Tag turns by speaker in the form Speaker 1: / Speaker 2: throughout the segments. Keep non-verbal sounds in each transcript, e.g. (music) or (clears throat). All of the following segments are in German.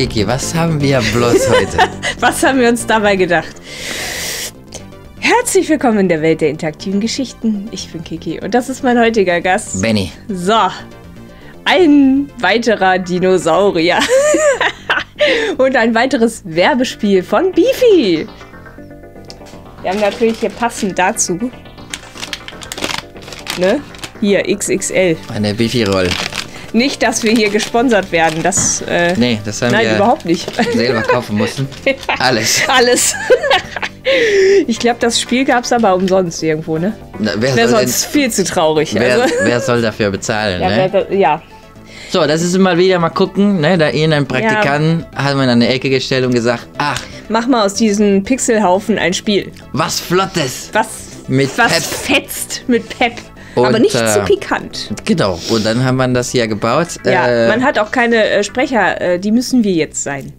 Speaker 1: Kiki, was haben wir bloß heute? (laughs)
Speaker 2: Was haben wir uns dabei gedacht? Herzlich willkommen in der Welt der interaktiven Geschichten. Ich bin Kiki und das ist mein heutiger Gast.
Speaker 1: Benny.
Speaker 2: So, ein weiterer Dinosaurier. (laughs) und ein weiteres Werbespiel von Beefy. Wir haben natürlich hier passend dazu. Ne? Hier, XXL.
Speaker 1: Eine Bifi-Roll.
Speaker 2: Nicht, dass wir hier gesponsert werden. Das, äh,
Speaker 1: Nee, das haben
Speaker 2: nein,
Speaker 1: wir
Speaker 2: überhaupt nicht.
Speaker 1: selber kaufen mussten. (laughs) Alles.
Speaker 2: Alles. ich glaube, das Spiel gab es aber umsonst irgendwo, ne?
Speaker 1: Na, wer,
Speaker 2: Wäre
Speaker 1: soll
Speaker 2: sonst viel zu traurig.
Speaker 1: denn, wer,
Speaker 2: also,
Speaker 1: wer soll dafür bezahlen?
Speaker 2: ja,
Speaker 1: ne?
Speaker 2: wer- ja,
Speaker 1: So, das ist immer wieder mal gucken. Ne? Da irgendein Praktikant hat man an eine Ecke gestellt und gesagt, ach,
Speaker 2: mach mal aus diesem Pixelhaufen ein Spiel.
Speaker 1: was Flottes.
Speaker 2: Was,
Speaker 1: Mit
Speaker 2: was
Speaker 1: Pep.
Speaker 2: fetzt mit Pep.
Speaker 1: Und,
Speaker 2: aber nicht
Speaker 1: äh,
Speaker 2: zu pikant.
Speaker 1: Genau. Und dann haben wir das hier gebaut.
Speaker 2: Ja,
Speaker 1: Äh,
Speaker 2: man hat auch keine äh, Sprecher, äh, die müssen wir jetzt sein.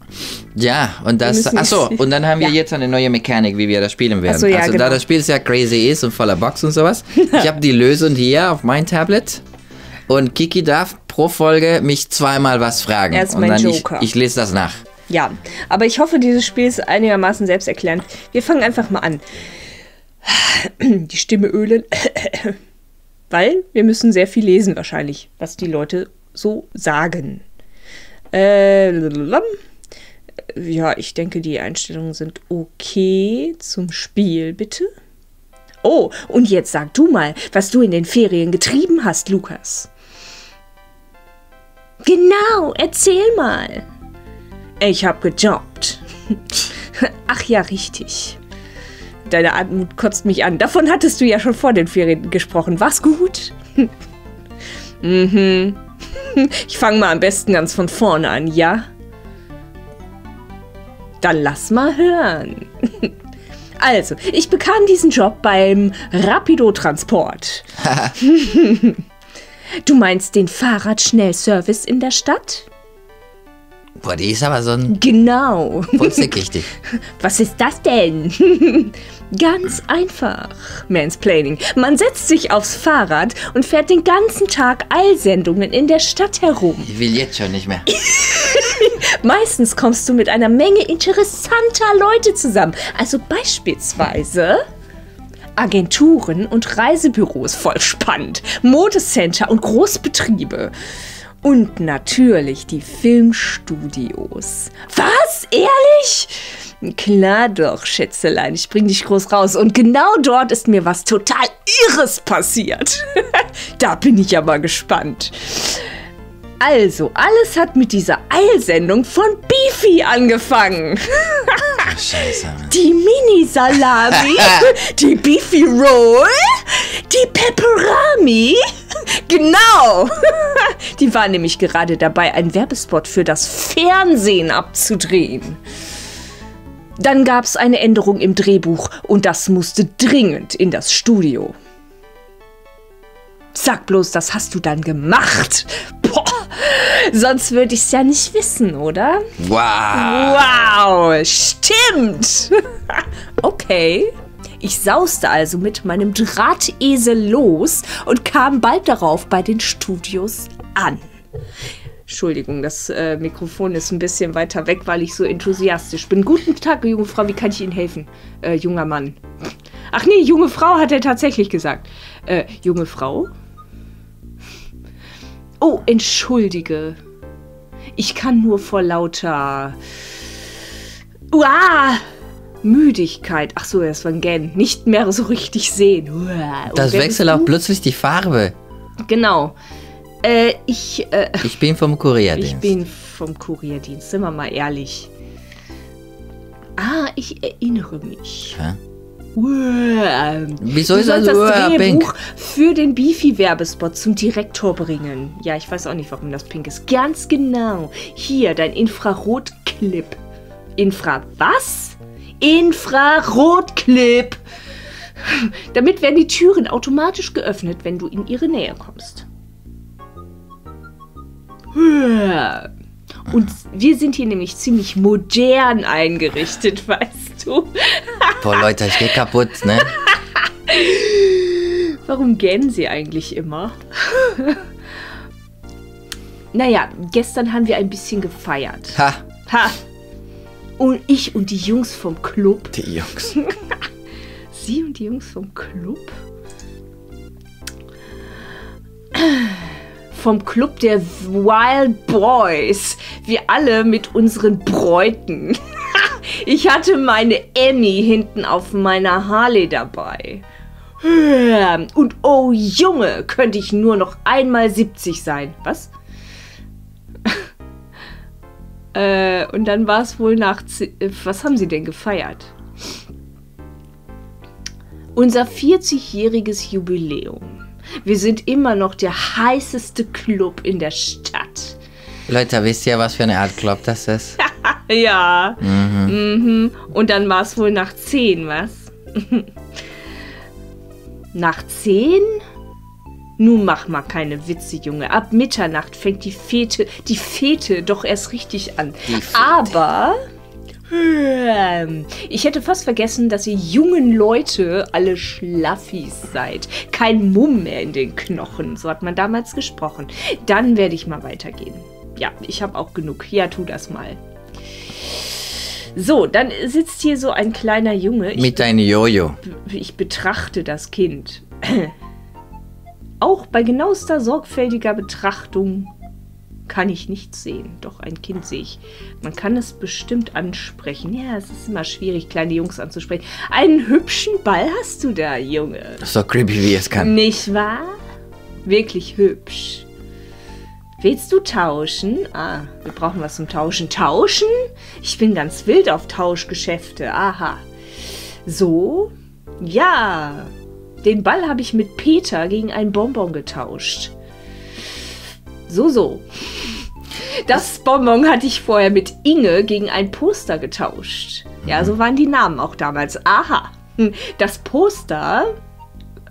Speaker 1: Ja, und das. Achso, und dann haben wir (laughs)
Speaker 2: Ja.
Speaker 1: jetzt eine neue Mechanik, wie wir das spielen werden.
Speaker 2: Ach so, ja,
Speaker 1: also,
Speaker 2: genau.
Speaker 1: da das Spiel sehr crazy ist und voller Box und sowas. (laughs) ich habe die Lösung hier auf mein Tablet. Und Kiki darf pro Folge mich zweimal was fragen.
Speaker 2: Er ist mein Joker.
Speaker 1: Ich, ich lese das nach.
Speaker 2: Ja, aber ich hoffe, dieses Spiel ist einigermaßen selbsterklärend. Wir fangen einfach mal an. Die Stimme ölen. (laughs) Weil wir müssen sehr viel lesen wahrscheinlich, was die Leute so sagen. Äh, ja, ich denke, die Einstellungen sind okay zum Spiel, bitte. Oh, und jetzt sag du mal, was du in den Ferien getrieben hast, Lukas. Genau, erzähl mal. Ich hab gejobbt. (laughs) Ach ja, richtig. Deine Anmut kotzt mich an. Davon hattest du ja schon vor den Ferien gesprochen. War's gut? (laughs) mhm. (laughs) Ich fange mal am besten ganz von vorne an, ja? Dann lass mal hören. (laughs) Also, ich bekam diesen Job beim Rapido-Transport. du meinst den Fahrradschnellservice in der Stadt?
Speaker 1: Boah, die ist aber so ein
Speaker 2: Genau.
Speaker 1: Putzickig.
Speaker 2: Was ist das denn? Ganz einfach. Mansplaining. Man setzt sich aufs Fahrrad und fährt den ganzen Tag Eilsendungen in der Stadt herum.
Speaker 1: Ich will jetzt schon nicht mehr. (laughs)
Speaker 2: Meistens kommst du mit einer Menge interessanter Leute zusammen. Also beispielsweise Agenturen und Reisebüros voll spannend, Modecenter und Großbetriebe. Und natürlich die Filmstudios. Was? Ehrlich? Klar doch, Schätzelein, ich bring dich groß raus. Und genau dort ist mir was total Irres passiert. (laughs) da bin ich aber gespannt. Also, alles hat mit dieser Eilsendung von Beefy angefangen.
Speaker 1: Scheiße. (laughs)
Speaker 2: Die Mini-Salami, (laughs) die Beefy Roll, die Pepperami. (laughs) Genau. (laughs) Die war nämlich gerade dabei, einen Werbespot für das Fernsehen abzudrehen. Dann gab es eine Änderung im Drehbuch und das musste dringend in das Studio. Sag bloß, das hast du dann gemacht. Boah, sonst würde ich es ja nicht wissen, oder?
Speaker 1: Wow.
Speaker 2: Wow, stimmt. (laughs) okay. Ich sauste also mit meinem Drahtesel los und kam bald darauf bei den Studios an. Entschuldigung, das äh, Mikrofon ist ein bisschen weiter weg, weil ich so enthusiastisch bin. Guten Tag, junge Frau, wie kann ich Ihnen helfen? Äh, junger Mann. Ach nee, junge Frau hat er tatsächlich gesagt. Äh, junge Frau? Oh, entschuldige. Ich kann nur vor lauter. Uah! Müdigkeit. Ach so, das war ein Gen. Nicht mehr so richtig sehen. Und
Speaker 1: Das wechselt auch plötzlich die Farbe.
Speaker 2: Genau. Äh, ich, äh,
Speaker 1: Ich bin vom Kurierdienst.
Speaker 2: ich bin vom Kurierdienst, sind wir mal ehrlich. Ah, ich erinnere mich.
Speaker 1: Hä? Wieso ist
Speaker 2: sollst
Speaker 1: das
Speaker 2: das Drehbuch für den Beefy-Werbespot zum Direktor bringen. Ja, ich weiß auch nicht, warum das pink ist. Ganz genau. Hier, dein Infrarotclip. Infra was? Infrarotclip. Damit werden die Türen automatisch geöffnet, wenn du in ihre Nähe kommst. Und wir sind hier nämlich ziemlich modern eingerichtet, (laughs) weißt du.
Speaker 1: Boah, Leute, ich geh kaputt, ne?
Speaker 2: Warum gähnen sie eigentlich immer? naja, gestern haben wir ein bisschen gefeiert.
Speaker 1: Ha,
Speaker 2: Ha! Und ich und die Jungs vom Club.
Speaker 1: Die Jungs. (laughs)
Speaker 2: Sie und die Jungs vom Club? Vom Club der Wild Boys. Wir alle mit unseren Bräuten. (laughs) Ich hatte meine Emmy hinten auf meiner Harley dabei. Und oh Junge, könnte ich nur noch einmal 70 sein. Was? Äh, und dann war es wohl nach... äh, Was haben sie denn gefeiert? Unser 40-jähriges Jubiläum. Wir sind immer noch der heißeste Club in der Stadt.
Speaker 1: Leute, wisst ihr, was für eine Art Club das ist? (laughs)
Speaker 2: Ja. Mhm. Und dann war es wohl nach 10, was? (laughs) nach 10? Nun mach mal keine Witze, Junge. Ab Mitternacht fängt die Fete, die Fete doch erst richtig an. Aber ähm, ich hätte fast vergessen, dass ihr jungen Leute alle Schlaffis seid. Kein Mumm mehr in den Knochen. So hat man damals gesprochen. Dann werde ich mal weitergehen. Ja, ich habe auch genug. Ja, tu das mal. So, dann sitzt hier so ein kleiner Junge. Ich,
Speaker 1: Mit einem Jojo.
Speaker 2: ich betrachte das Kind. (clears throat) Auch bei genauester sorgfältiger Betrachtung kann ich nichts sehen. Doch ein Kind sehe ich. Man kann es bestimmt ansprechen. Ja, es ist immer schwierig, kleine Jungs anzusprechen. Einen hübschen Ball hast du da, Junge.
Speaker 1: So creepy wie es kann.
Speaker 2: Nicht wahr? Wirklich hübsch. Willst du tauschen? Ah, wir brauchen was zum Tauschen. Tauschen? Ich bin ganz wild auf Tauschgeschäfte. Aha. So? Ja. Den Ball habe ich mit Peter gegen ein Bonbon getauscht. So, so. Das Bonbon hatte ich vorher mit Inge gegen ein Poster getauscht. Ja, so waren die Namen auch damals. Aha. Das Poster.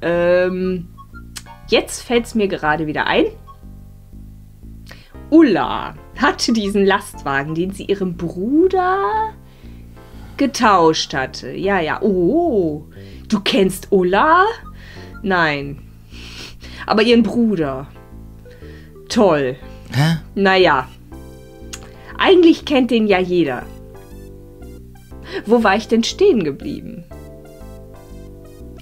Speaker 2: Ähm. Jetzt fällt es mir gerade wieder ein. Ulla hatte diesen Lastwagen, den sie ihrem Bruder getauscht hatte. Ja, ja. Oh, du kennst Ulla? Nein. Aber ihren Bruder. Toll.
Speaker 1: Hä?
Speaker 2: Naja. Eigentlich kennt den ja jeder. Wo war ich denn stehen geblieben?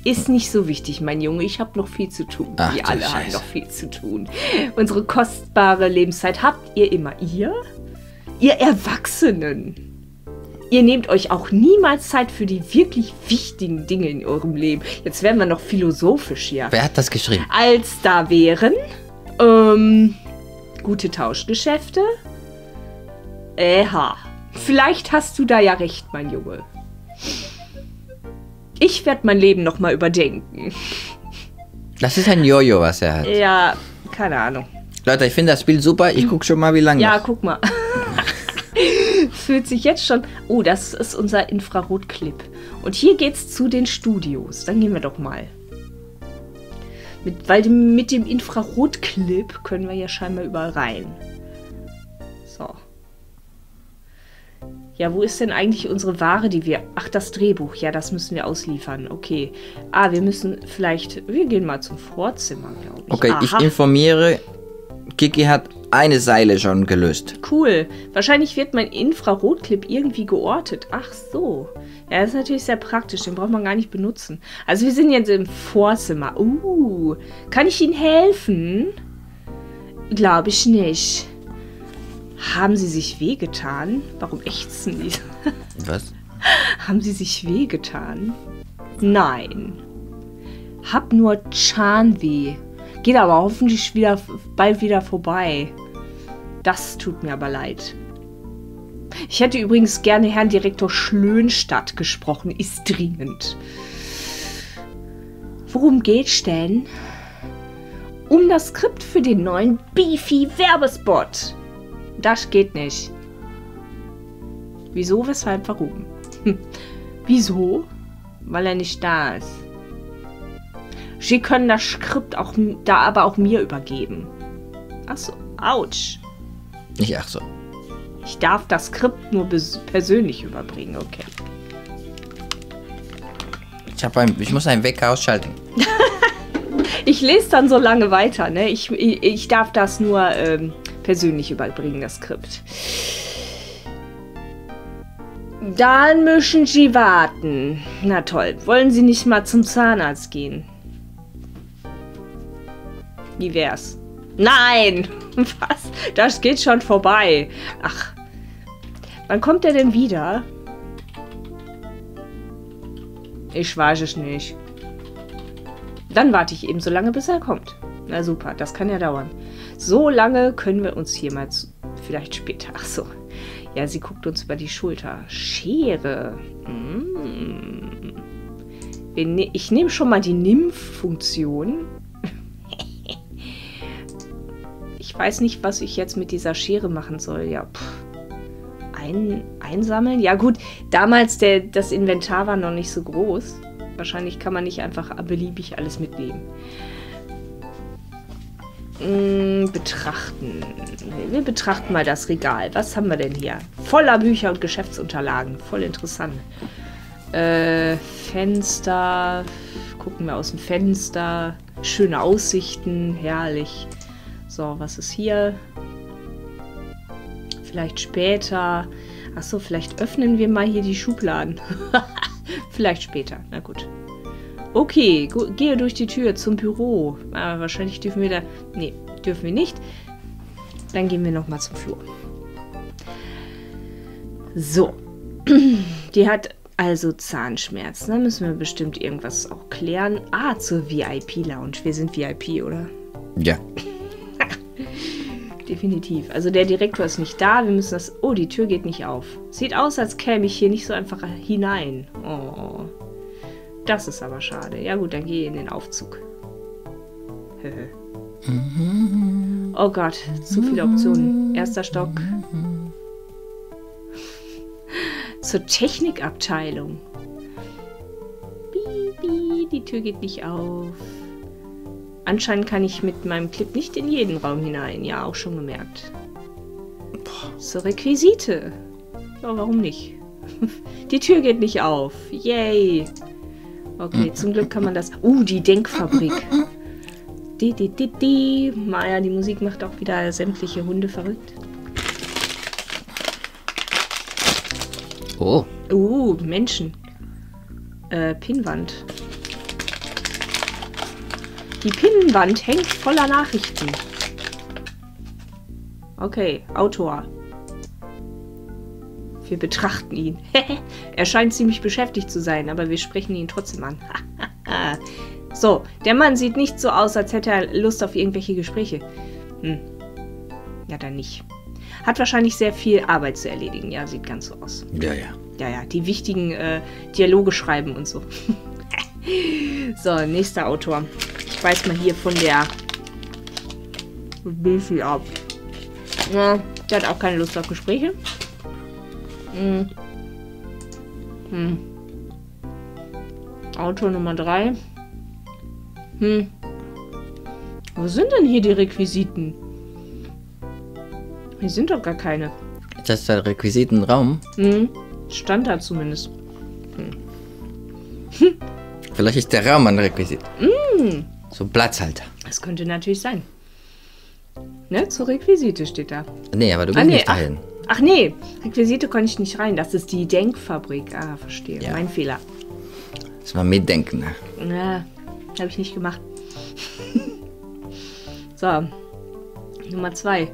Speaker 2: Ist nicht so wichtig, mein Junge. Ich habe noch viel zu tun.
Speaker 1: Ach,
Speaker 2: Wir alle haben
Speaker 1: Scheiße.
Speaker 2: noch viel zu tun. Unsere kostbare Lebenszeit habt ihr immer ihr? Ihr Erwachsenen. Ihr nehmt euch auch niemals Zeit für die wirklich wichtigen Dinge in eurem Leben. Jetzt werden wir noch philosophisch hier
Speaker 1: Wer hat das geschrieben?
Speaker 2: als da wären ähm, gute Tauschgeschäfte. Äha. Vielleicht hast du da ja recht, mein Junge. Ich werde mein Leben noch mal überdenken.
Speaker 1: Das ist ein Jojo, was er hat.
Speaker 2: Ja, keine Ahnung.
Speaker 1: Leute, ich finde das Spiel super. Ich gucke schon mal, wie lange.
Speaker 2: Ja,
Speaker 1: noch.
Speaker 2: guck mal. Fühlt sich jetzt schon. Oh, das ist unser Infrarotclip. Und hier geht's zu den Studios. Dann gehen wir doch mal. Mit, weil dem, mit dem Infrarotclip können wir ja scheinbar überall rein. So. Ja, wo ist denn eigentlich unsere Ware, die wir. Ach, das Drehbuch. Ja, das müssen wir ausliefern. Okay. Ah, wir müssen vielleicht. Wir gehen mal zum Vorzimmer, glaube ich.
Speaker 1: Okay, ich
Speaker 2: Aha.
Speaker 1: informiere. Kiki hat eine Seile schon gelöst.
Speaker 2: Cool. Wahrscheinlich wird mein Infrarotclip irgendwie geortet. Ach so. Ja, das ist natürlich sehr praktisch. Den braucht man gar nicht benutzen. Also wir sind jetzt im Vorzimmer. Uh, kann ich Ihnen helfen? Glaube ich nicht. Haben Sie sich wehgetan? Warum ächzen die? (laughs)
Speaker 1: Was?
Speaker 2: Haben Sie sich wehgetan? Nein. Hab nur Zahnweh. Geht aber hoffentlich wieder, bald wieder vorbei. Das tut mir aber leid. Ich hätte übrigens gerne Herrn Direktor Schlönstadt gesprochen. Ist dringend. Worum geht's denn? Um das Skript für den neuen Beefy-Werbespot. Das geht nicht. Wieso, weshalb, warum? Hm. Wieso? Weil er nicht da ist. Sie können das Skript auch da aber auch mir übergeben. Achso, ouch.
Speaker 1: Nicht ach so.
Speaker 2: Ich darf das Skript nur persönlich überbringen, okay.
Speaker 1: Ich, hab ein, ich muss einen Wecker ausschalten. (laughs)
Speaker 2: Ich lese dann so lange weiter, ne? Ich, ich, ich darf das nur ähm, persönlich überbringen, das Skript. Dann müssen Sie warten. Na toll. Wollen Sie nicht mal zum Zahnarzt gehen? Wie wär's? Nein! (laughs) Was? Das geht schon vorbei. Ach. Wann kommt er denn wieder? Ich weiß es nicht. Dann warte ich eben so lange, bis er kommt. Na super, das kann ja dauern. So lange können wir uns hier mal vielleicht später. Ach so. Ja, sie guckt uns über die Schulter. Schere. Mm. Ich nehme schon mal die Nymph-Funktion. Ich weiß nicht, was ich jetzt mit dieser Schere machen soll. Ja, pff. Ein, einsammeln? Ja gut, damals der, das Inventar war noch nicht so groß. Wahrscheinlich kann man nicht einfach beliebig alles mitnehmen. Mm, betrachten. Wir betrachten mal das Regal. Was haben wir denn hier? Voller Bücher und Geschäftsunterlagen. Voll interessant. Äh, Fenster. Gucken wir aus dem Fenster. Schöne Aussichten. Herrlich. So, was ist hier? Vielleicht später. Achso, vielleicht öffnen wir mal hier die Schubladen. (laughs) vielleicht später. Na gut. Okay, gehe durch die Tür zum Büro. Aber wahrscheinlich dürfen wir da... Nee, dürfen wir nicht. Dann gehen wir nochmal zum Flur. So. (clears throat) Die hat also Zahnschmerzen. Da müssen wir bestimmt irgendwas auch klären. Ah, zur VIP-Lounge. Wir sind VIP, oder?
Speaker 1: Ja.
Speaker 2: Definitiv. Also der Direktor ist nicht da. Wir müssen das... Oh, die Tür geht nicht auf. Sieht aus, als käme ich hier nicht so einfach hinein. Oh. Das ist aber schade. Ja gut, dann gehe ich in den Aufzug. oh Gott, zu viele Optionen. Erster Stock. Zur Technikabteilung. Bibi, die Tür geht nicht auf. Anscheinend kann ich mit meinem Clip nicht in jeden Raum hinein. Ja, auch schon gemerkt. Zur Requisite. Ja, warum nicht? (laughs) Die Tür geht nicht auf. Yay. Okay, (laughs) zum Glück kann man das. Uh, die Denkfabrik. (laughs) Die, die, die, die. Maja, die Musik macht auch wieder sämtliche Hunde verrückt.
Speaker 1: Oh.
Speaker 2: Uh, Menschen. Äh, Pinnwand. Die Pinnwand hängt voller Nachrichten. Okay, Autor. Wir betrachten ihn. (laughs) er scheint ziemlich beschäftigt zu sein, aber wir sprechen ihn trotzdem an. (laughs) so, der Mann sieht nicht so aus, als hätte er Lust auf irgendwelche Gespräche. Hm. Ja, dann nicht. Hat wahrscheinlich sehr viel Arbeit zu erledigen. Ja, sieht ganz so aus.
Speaker 1: Ja, ja.
Speaker 2: Ja, ja, die wichtigen äh, Dialoge schreiben und so. (laughs) so, nächster Autor. Weiß mal hier von der Biffy ab. Ja, der hat auch keine Lust auf Gespräche. Hm. Hm. Auto Nummer 3. Hm. Wo sind denn hier die Requisiten? Hier sind doch gar keine.
Speaker 1: Ist das der Requisitenraum?
Speaker 2: Hm. Stand da zumindest.
Speaker 1: Hm. (laughs) Vielleicht ist der Raum ein Requisit. Mm. So Platzhalter.
Speaker 2: Das könnte natürlich sein. Ne, zur Requisite steht da.
Speaker 1: Nee, aber du gehst ah, nee, nicht dahin.
Speaker 2: Ach, Ach nee, Requisite konnte ich nicht rein. Das ist die Denkfabrik. Ah, verstehe. Ja. Mein Fehler.
Speaker 1: Das war mitdenken, ne?
Speaker 2: Ja, habe ich nicht gemacht. (laughs) so. Nummer zwei.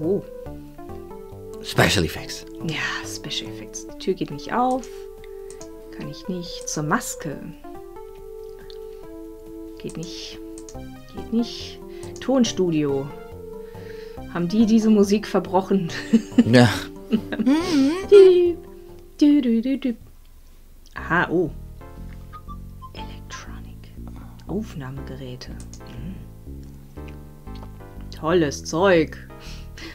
Speaker 2: Oh.
Speaker 1: Special Effects.
Speaker 2: Ja, Special Effects. Die Tür geht nicht auf. Kann ich nicht. Zur Maske. Geht nicht. Geht nicht. Tonstudio. Haben die diese Musik verbrochen? (laughs)
Speaker 1: Ja. (laughs)
Speaker 2: Aha, oh. Electronic. Aufnahmegeräte. Hm. Tolles Zeug.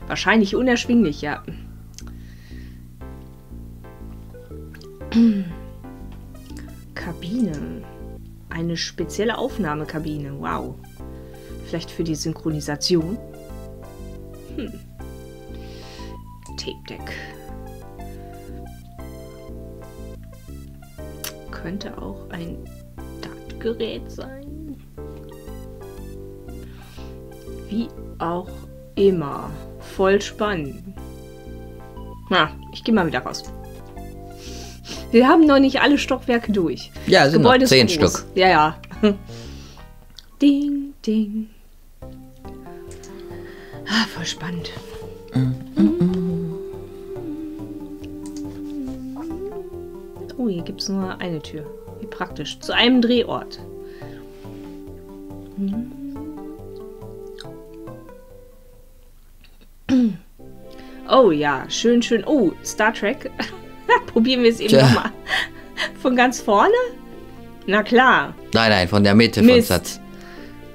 Speaker 2: Wahrscheinlich unerschwinglich, ja. (clears throat) Kabine. Eine spezielle Aufnahmekabine. Wow. Vielleicht für die Synchronisation? Hm. Tape Deck. Könnte auch ein Dartgerät sein. Wie auch immer. Voll spannend. Na, ich gehe mal wieder raus. Wir haben noch nicht alle Stockwerke durch.
Speaker 1: Ja, es sind noch
Speaker 2: ist
Speaker 1: zehn
Speaker 2: groß.
Speaker 1: Stück.
Speaker 2: Ja, ja. (laughs) Ding, ding. Ah, voll spannend. Oh, hier gibt es nur eine Tür. Wie praktisch. Zu einem Drehort. Oh ja, schön, schön. Oh, Star Trek. (laughs) (laughs) Probieren wir es eben nochmal. Von ganz vorne? Na klar.
Speaker 1: Nein, nein, von der Mitte von
Speaker 2: Mist.
Speaker 1: Satz.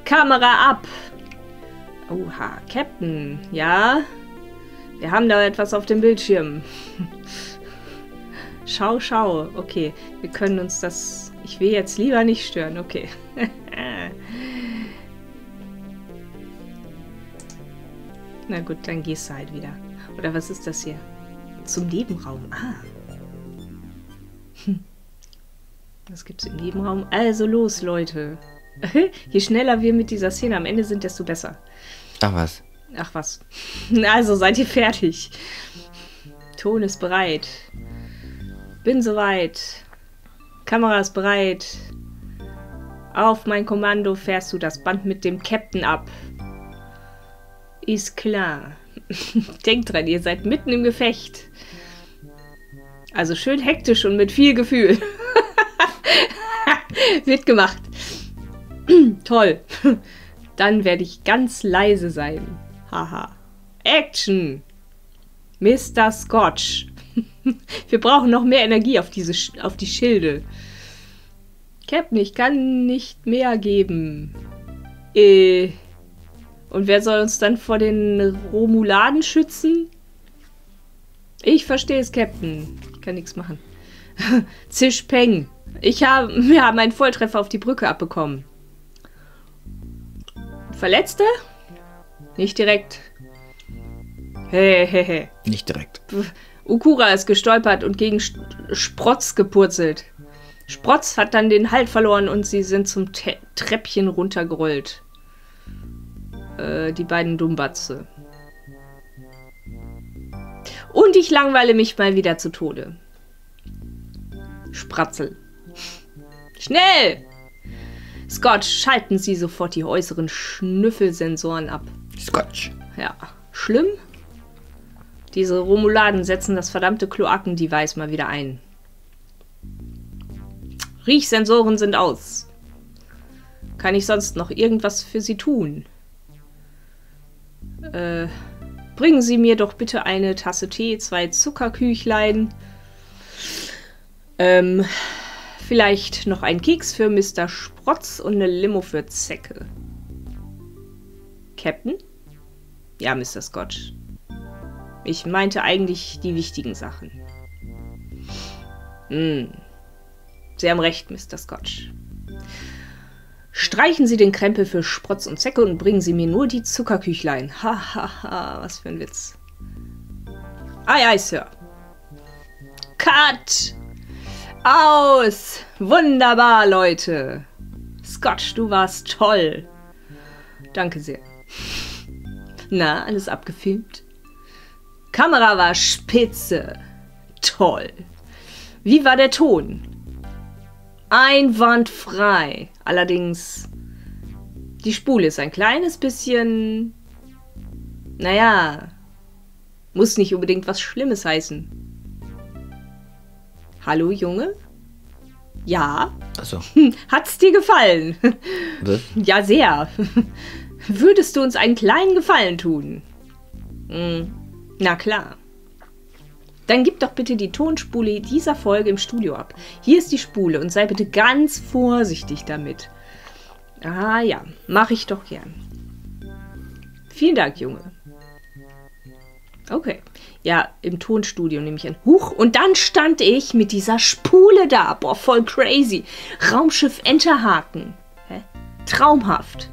Speaker 2: Kamera ab. Oha, Captain. Ja? Wir haben da etwas auf dem Bildschirm. (laughs) Schau, schau. Okay, wir können uns das... Ich will jetzt lieber nicht stören. Okay. (laughs) Na gut, dann gehst du halt wieder. Oder was ist das hier? Zum Nebenraum. Ah. Hm. Was gibt's im Nebenraum? Also los, Leute. (laughs) Je schneller wir mit dieser Szene am Ende sind, desto besser.
Speaker 1: Ach was.
Speaker 2: Ach was. (laughs) Also seid ihr fertig. Ton ist bereit. Bin soweit. Kamera ist bereit. Auf mein Kommando fährst du das Band mit dem Captain ab. Ist klar. (laughs) Denkt dran, ihr seid mitten im Gefecht. Also schön hektisch und mit viel Gefühl. (laughs) Wird gemacht. (clears throat) Toll. (laughs) Dann werde ich ganz leise sein. Haha. Action! Mr. Scotch. (laughs) Wir brauchen noch mehr Energie auf, diese, Sch- auf die Schilde. Captain, ich kann nicht mehr geben. Äh. Und wer soll uns dann vor den Romuladen schützen? Ich verstehe es, Captain. Ich kann nichts machen. (laughs) Zisch Peng. Ich habe, wir haben einen Volltreffer auf die Brücke abbekommen. Verletzte? Nicht direkt. Hehehe.
Speaker 1: Nicht direkt.
Speaker 2: Ukura ist gestolpert und gegen St- Sprotz gepurzelt. Sprotz hat dann den Halt verloren und sie sind zum Te Treppchen runtergerollt. Äh, die beiden Dummbatze. Und ich langweile mich mal wieder zu Tode. Spratzel. Schnell! Scott, schalten Sie sofort die äußeren Schnüffelsensoren ab.
Speaker 1: Scotch.
Speaker 2: Ja, schlimm. Diese Romuladen setzen das verdammte Kloaken-Device mal wieder ein. Riechsensoren sind aus. Kann ich sonst noch irgendwas für Sie tun? Äh, bringen Sie mir doch bitte eine Tasse Tee, zwei Zuckerküchlein. Ähm, vielleicht noch ein Keks für Mr. Sprotz und eine Limo für Zecke. Captain? Ja, Mr. Scotch. Ich meinte eigentlich die wichtigen Sachen. Hm. Sie haben recht, Mr. Scotch. Streichen Sie den Krempel für Sprotz und Zecke und bringen Sie mir nur die Zuckerküchlein. Ha, ha, ha, was für ein Witz. Ei, ei, Sir. Cut! Aus! Wunderbar, Leute. Scotch, du warst toll. Danke sehr. Na, alles abgefilmt? Kamera war spitze. Toll. Wie war der Ton? Einwandfrei. Allerdings, die Spule ist ein kleines bisschen. Naja, muss nicht unbedingt was Schlimmes heißen. Hallo, Junge? Ja,
Speaker 1: Achso. (laughs)
Speaker 2: hat's dir gefallen? (laughs)
Speaker 1: Was?
Speaker 2: Ja, sehr. (laughs) Würdest du uns einen kleinen Gefallen tun? Hm, na klar. Dann gib doch bitte die Tonspule dieser Folge im Studio ab. Hier ist die Spule und sei bitte ganz vorsichtig damit. Ah ja, mache ich doch gern. Vielen Dank, Junge. Okay. Ja, im Tonstudio nehme ich an. Huch, und dann stand ich mit dieser Spule da. Boah, voll crazy. Raumschiff Enterhaken. Hä? Traumhaft.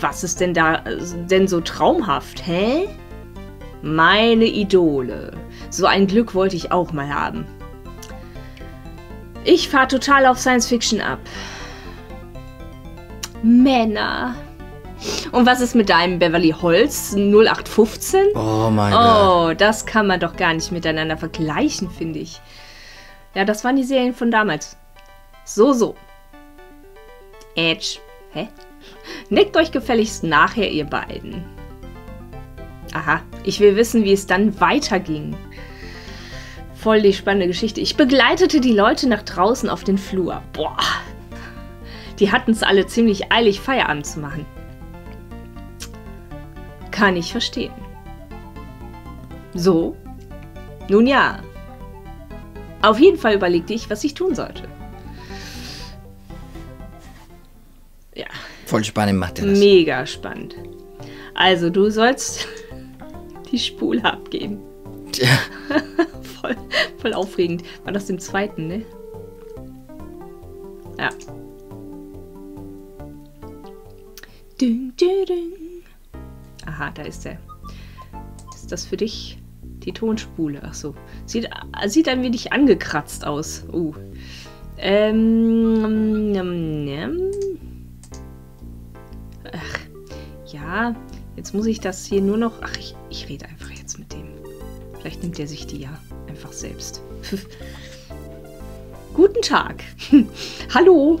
Speaker 2: Was ist denn da äh, denn so traumhaft, hä? Meine Idole. So ein Glück wollte ich auch mal haben. Ich fahre total auf Science Fiction ab. Männer. Und was ist mit deinem Beverly Holz 0815?
Speaker 1: Oh mein Gott.
Speaker 2: Oh, das kann man doch gar nicht miteinander vergleichen, finde ich. Ja, das waren die Serien von damals. So, so. Edge. Hä? Nickt euch gefälligst nachher, ihr beiden. Aha, ich will wissen, wie es dann weiterging. Voll die spannende Geschichte. Ich begleitete die Leute nach draußen auf den Flur. Boah. Die hatten es alle ziemlich eilig, Feierabend zu machen. Kann ich verstehen. So? Nun ja. Auf jeden Fall überlegte ich, was ich tun sollte. Ja.
Speaker 1: Voll spannend macht er das.
Speaker 2: Mega spannend. Also, du sollst die Spule abgeben.
Speaker 1: Ja. (laughs)
Speaker 2: voll, voll aufregend. War das im zweiten, ne? Ja. Ding, ding, ding. Aha, da ist er. Ist das für dich die Tonspule? Ach so. Sieht, sieht ein wenig angekratzt aus. Uh. Ähm, ähm, ähm. Ach, ja. Jetzt muss ich das hier nur noch. Ach, ich, ich rede einfach jetzt mit dem. Vielleicht nimmt er sich die ja einfach selbst. (laughs) Guten Tag. (laughs) Hallo.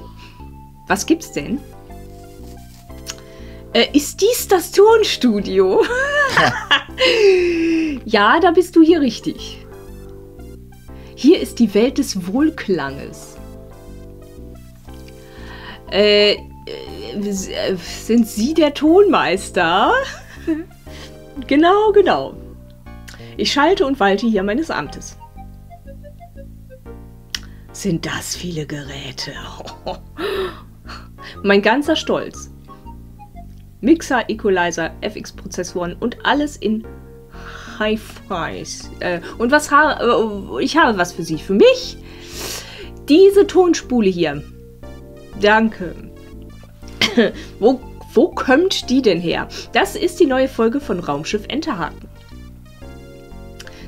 Speaker 2: Was gibt's denn? Äh, ist dies das Tonstudio? (laughs) ja, da bist du hier richtig. Hier ist die Welt des Wohlklanges. Äh, sind Sie der Tonmeister? genau, genau. Ich schalte und walte hier meines Amtes. Sind das viele Geräte? (laughs) mein ganzer Stolz. Mixer, Equalizer, FX-Prozessoren und alles in Hi-Fis. Äh, und was habe ich habe was für Sie, für mich? Diese Tonspule hier. Danke. (laughs) wo, wo kommt die denn her? Das ist die neue Folge von Raumschiff Enterhaken.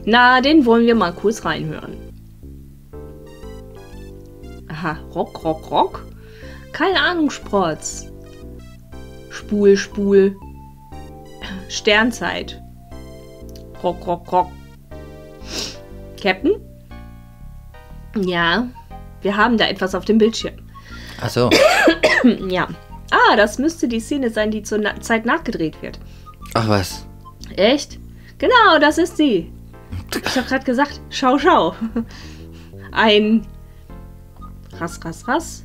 Speaker 2: Na, den wollen wir mal kurz reinhören. Aha, Rock, Rock, Rock. Keine Ahnung, Sprotz. Spul, Spul. (clears throat) Sternzeit. Rock, rock, rock. Captain? Ja, wir haben da etwas auf dem Bildschirm.
Speaker 1: Ach so. (clears throat)
Speaker 2: ja. Ah, das müsste die Szene sein, die zur Na Zeit nachgedreht wird.
Speaker 1: Ach was.
Speaker 2: Echt? Genau, das ist sie. Ich habe gerade gesagt, schau, schau. (laughs) Ein Rass, Rass, Rass.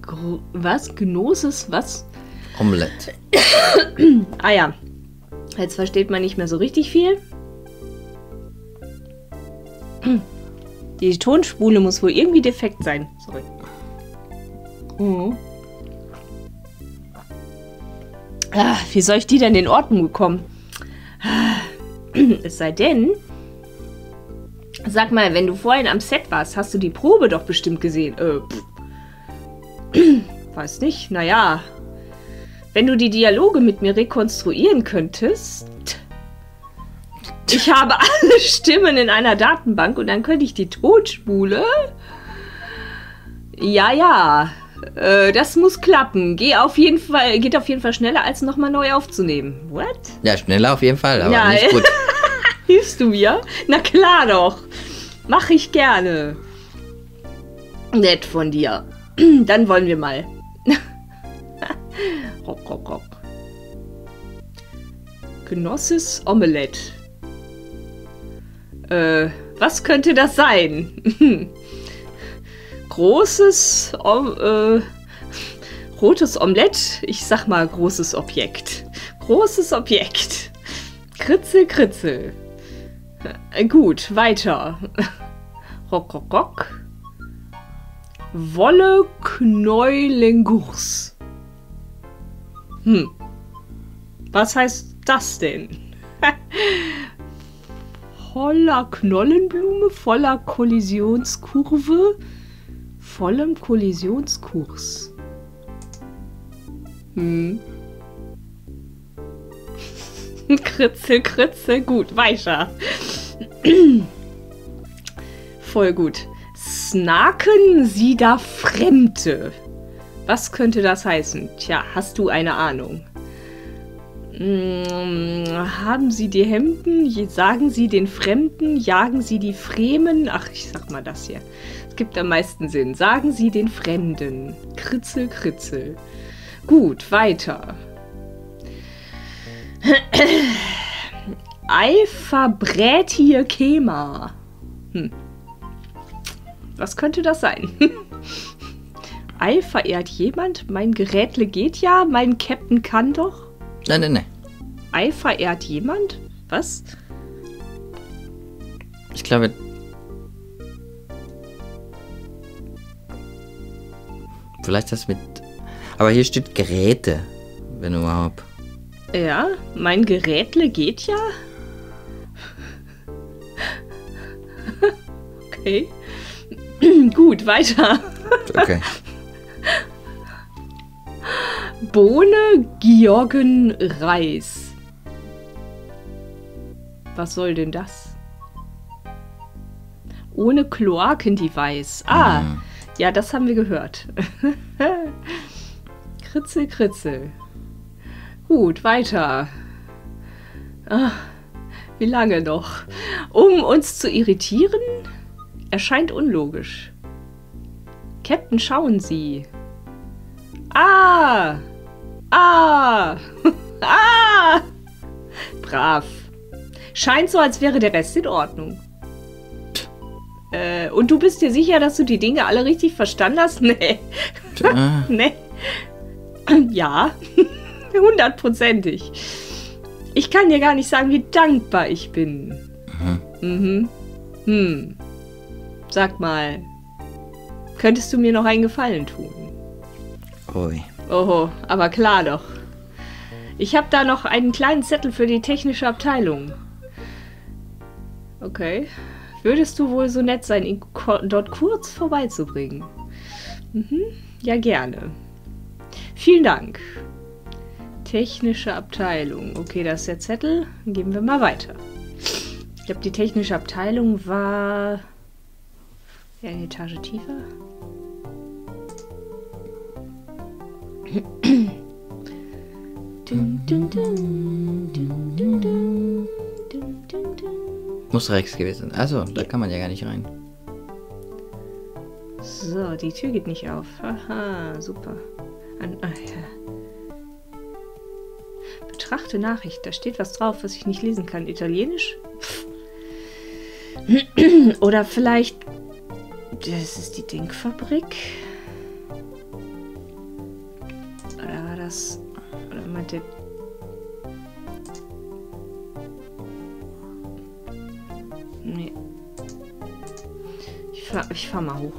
Speaker 2: Gro was? Gnoses? Was?
Speaker 1: Omelette. (coughs)
Speaker 2: Ah ja. Jetzt versteht man nicht mehr so richtig viel. Die Tonspule muss wohl irgendwie defekt sein. Sorry. Mhm. Ah, wie soll ich die denn in Ordnung bekommen? Es sei denn, sag mal, wenn du vorhin am Set warst, hast du die Probe doch bestimmt gesehen. Äh, pff. (clears throat) Weiß nicht, naja. Wenn du die Dialoge mit mir rekonstruieren könntest. Ich habe alle Stimmen in einer Datenbank und dann könnte ich die Tonspule. Ja, ja. Äh, das muss klappen. Geh auf jeden Fall, geht auf jeden Fall schneller, als nochmal neu aufzunehmen. What?
Speaker 1: Ja, schneller auf jeden Fall, aber
Speaker 2: Ja,
Speaker 1: nicht gut. (laughs)
Speaker 2: Hilfst du mir? Na klar doch. Mach ich gerne. Nett von dir. (clears throat) Dann wollen wir mal. (laughs) rock, rock, rock. Genosses Omelette. Äh, was könnte das sein? (laughs) Großes, Om äh, rotes Omelett. Ich sag mal großes Objekt. Großes Objekt. Kritzel, kritzel. Äh, Gut, weiter. Rock, rock, rock. Wolle Knäulengurs. Hm. Was heißt das denn? (laughs) voller Knollenblume, voller Kollisionskurve, vollem Kollisionskurs. Hm. (laughs) Kritzel, kritzel, gut, weiter. (clears throat) Voll gut. Snaken Sie da Fremde. Was könnte das heißen? Tja, hast du eine Ahnung? Mm, haben Sie die Hemden? Sagen Sie den Fremden? Jagen Sie die Fremen? Ach, ich sag mal das hier. Es gibt am meisten Sinn. Sagen Sie den Fremden. Kritzel, kritzel. Gut, weiter. (clears throat) Eiferbrätie Kema. Hm. Was könnte das sein? (laughs) Ei verehrt jemand? Mein Gerätle geht ja, mein Captain kann doch.
Speaker 1: Nein, nein, nein.
Speaker 2: Ei verehrt jemand? Was?
Speaker 1: Ich glaube. Vielleicht das mit. Aber hier steht Geräte, wenn überhaupt.
Speaker 2: Ja, mein Gerätle geht ja. Okay. (clears throat) Gut, weiter.
Speaker 1: Okay.
Speaker 2: Bohne, Georgen, Reis. Was soll denn das? Ohne Kloakendevice. Ah,
Speaker 1: Mhm.
Speaker 2: Ja, das haben wir gehört. (laughs) kritzel, kritzel. Gut, weiter. Ah, wie lange noch? Um uns zu irritieren? Erscheint unlogisch. Captain, schauen Sie. Ah! Ah! (laughs) ah! Brav. Scheint so, als wäre der Rest in Ordnung. Äh, und du bist dir sicher, dass du die Dinge alle richtig verstanden hast? (laughs) Nee.
Speaker 1: Ah, (laughs)
Speaker 2: Nee. (clears throat) Ja. (laughs) Hundertprozentig. Ich kann dir gar nicht sagen, wie dankbar ich bin. Mhm. Hm. Sag mal, könntest du mir noch einen Gefallen tun?
Speaker 1: ui.
Speaker 2: Oho, aber klar doch. Ich habe da noch einen kleinen Zettel für die technische Abteilung. Okay. Würdest du wohl so nett sein, ihn dort kurz vorbeizubringen? Mhm. Ja, gerne. Vielen Dank. Technische Abteilung. Okay, das ist der Zettel. Dann gehen wir mal weiter. Ich glaube, die technische Abteilung war... Eine Etage tiefer. (clears throat) dun, dun, dun, dun, dun, dun.
Speaker 1: Muss Rex gewesen sein. Also, da kann man ja gar nicht rein.
Speaker 2: So, die Tür geht nicht auf. Aha, super. An, ah, ja. Betrachte Nachricht. Da steht was drauf, was ich nicht lesen kann. Italienisch? Oder vielleicht. Das ist die Denkfabrik. Fahr, ich fahr mal hoch.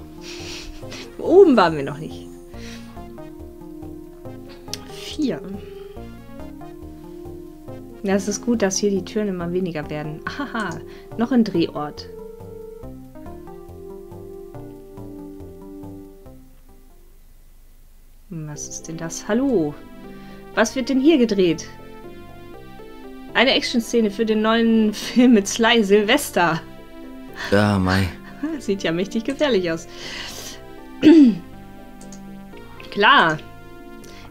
Speaker 2: Oben waren wir noch nicht. Vier. Ja, es ist gut, dass hier die Türen immer weniger werden. Haha, noch ein Drehort. Was ist denn das? Hallo? Was wird denn hier gedreht? Eine Action-Szene für den neuen Film mit Sly Sylvester.
Speaker 1: Ja, Mai.
Speaker 2: Sieht ja mächtig gefährlich aus. (clears throat) Klar.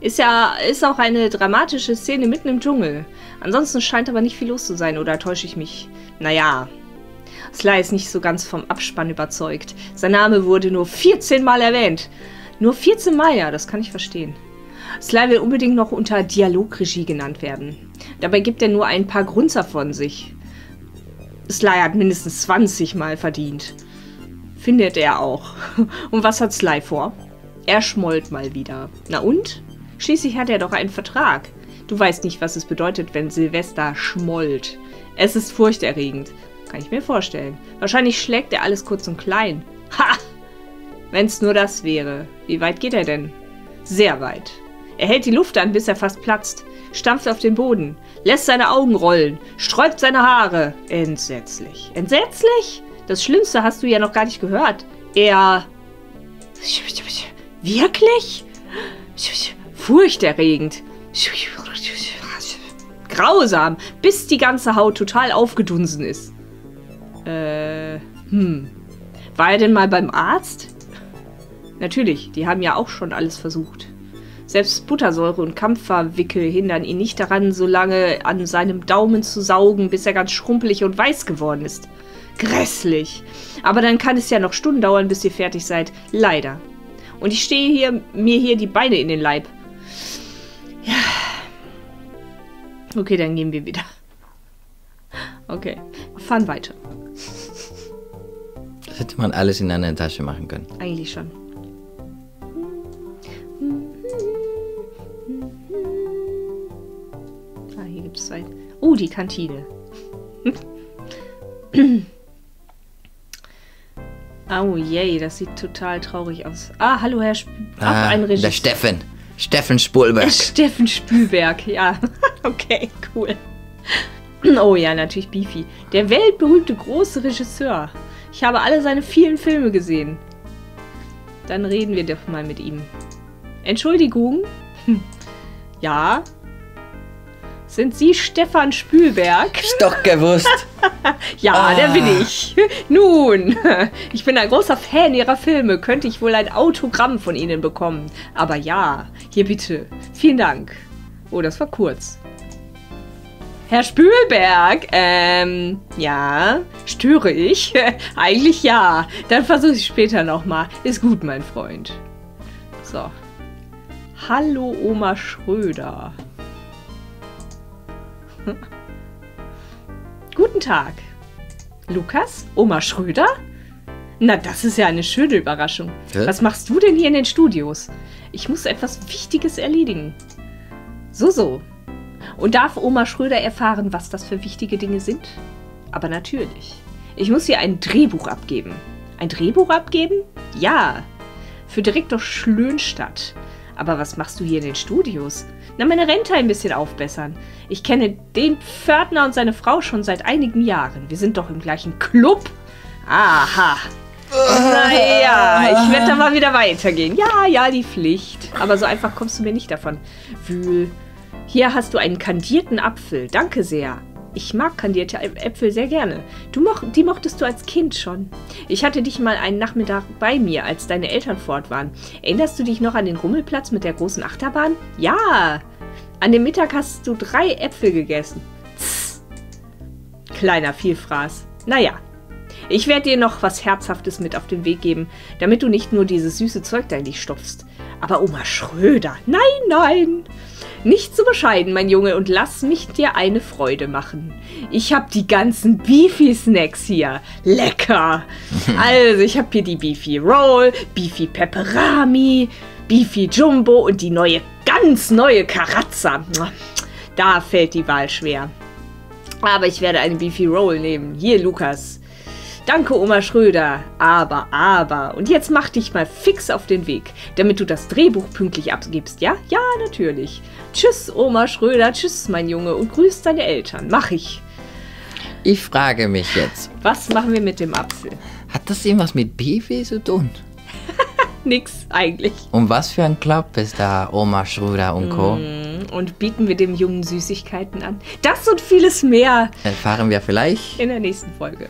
Speaker 2: Ist ja ist auch eine dramatische Szene mitten im Dschungel. Ansonsten scheint aber nicht viel los zu sein, oder täusche ich mich? Naja. Sly ist nicht so ganz vom Abspann überzeugt. Sein Name wurde nur 14 Mal erwähnt. Nur 14 Mal, ja, das kann ich verstehen. Sly will unbedingt noch unter Dialogregie genannt werden. Dabei gibt er nur ein paar Grunzer von sich. Sly hat mindestens 20 Mal verdient. Findet er auch. (laughs) Und was hat Sly vor? Er schmollt mal wieder. Na und? Schließlich hat er doch einen Vertrag. Du weißt nicht, was es bedeutet, wenn Silvester schmollt. Es ist furchterregend. Kann ich mir vorstellen. Wahrscheinlich schlägt er alles kurz und klein. (laughs) Ha! Wenn's nur das wäre. Wie weit geht er denn? Sehr weit. Er hält die Luft an, bis er fast platzt, stampft auf den Boden, lässt seine Augen rollen, sträubt seine Haare. Entsetzlich. Entsetzlich? Das Schlimmste hast du ja noch gar nicht gehört. Er. Wirklich? Furchterregend. Grausam, bis die ganze Haut total aufgedunsen ist. Äh, hm. War er denn mal beim Arzt? Natürlich, die haben ja auch schon alles versucht. Selbst Buttersäure und Kampferwickel hindern ihn nicht daran, so lange an seinem Daumen zu saugen, bis er ganz schrumpelig und weiß geworden ist. Grässlich. Aber dann kann es ja noch Stunden dauern, bis ihr fertig seid. Leider. Und ich stehe hier, mir hier die Beine in den Leib. Ja. Okay, dann gehen wir wieder. Okay, fahren weiter.
Speaker 1: Das hätte man alles in einer Tasche machen können.
Speaker 2: Eigentlich schon. Ah, hier gibt es zwei. Oh, die Kantine. Oh je, das sieht total traurig aus. Ah, hallo Herr Sp Ach,
Speaker 1: Ah,
Speaker 2: ein
Speaker 1: der
Speaker 2: Regisseur.
Speaker 1: Steffen. Steffen Spulberg. (laughs)
Speaker 2: Steffen Spülberg, ja. (laughs) okay, cool. Oh ja, natürlich Beefy. Der weltberühmte große Regisseur. Ich habe alle seine vielen Filme gesehen. Dann reden wir doch mal mit ihm. Entschuldigung? Hm. Ja? Sind Sie Stefan Spülberg?
Speaker 1: Ist doch gewusst. (laughs)
Speaker 2: Ja,
Speaker 1: Ah.
Speaker 2: der bin ich. (laughs) Nun, (laughs) ich bin ein großer Fan Ihrer Filme. Könnte ich wohl ein Autogramm von Ihnen bekommen? Aber ja, hier bitte. Vielen Dank. Oh, das war kurz. Herr Spülberg, ähm, ja, störe ich? Eigentlich ja. Dann versuche ich später nochmal. Ist gut, mein Freund. So. Hallo, Oma Schröder. (laughs) Guten Tag. Lukas? Oma Schröder? Na, das ist ja eine schöne Überraschung.
Speaker 1: Hä?
Speaker 2: Was machst du denn hier in den Studios? Ich muss etwas Wichtiges erledigen. So, so. Und darf Oma Schröder erfahren, was das für wichtige Dinge sind? Aber natürlich. Ich muss hier ein Drehbuch abgeben. Ein Drehbuch abgeben? Ja. Für Direktor Schlönstadt. Aber was machst du hier in den Studios? Na, meine Rente ein bisschen aufbessern. Ich kenne den Pförtner und seine Frau schon seit einigen Jahren. Wir sind doch im gleichen Club. Aha. Naja, ich werde da mal wieder weitergehen. Ja, ja, die Pflicht. Aber so einfach kommst du mir nicht davon. Wühl. Hier hast du einen kandierten Apfel. Danke sehr. Ich mag kandierte Äpfel sehr gerne. Du moch, die mochtest du als Kind schon. Ich hatte dich mal einen Nachmittag bei mir, als deine Eltern fort waren. Erinnerst du dich noch an den Rummelplatz mit der großen Achterbahn? Ja. An dem Mittag hast du drei Äpfel gegessen. Tss. Kleiner Vielfraß. Naja, ich werde dir noch was Herzhaftes mit auf den Weg geben, damit du nicht nur dieses süße Zeug da in dich stopfst. Aber Oma Schröder, nein, nein. Nicht so bescheiden, mein Junge, und lass mich dir eine Freude machen. Ich hab die ganzen Beefy-Snacks hier. Lecker. (laughs) Also, ich hab hier die Beefy Roll, Beefy Pepperami, Beefy Jumbo und die neue, ganz neue Karazza. Da fällt die Wahl schwer. Aber ich werde eine Beefy Roll nehmen. Hier, Lukas. Danke, Oma Schröder. Aber, aber. Und jetzt mach dich mal fix auf den Weg, damit du das Drehbuch pünktlich abgibst, ja? Ja, natürlich. Tschüss, Oma Schröder. Tschüss, mein Junge. Und grüß deine Eltern. Mach ich.
Speaker 1: Ich frage mich jetzt,
Speaker 2: Was machen wir mit dem Apfel?
Speaker 1: hat das irgendwas mit Beefy zu tun? (laughs)
Speaker 2: Nix, eigentlich.
Speaker 1: Und was für ein Club ist da Oma Schröder und Co.?
Speaker 2: Und bieten wir dem Jungen Süßigkeiten an. Das und vieles mehr
Speaker 1: Erfahren wir vielleicht
Speaker 2: in der nächsten Folge.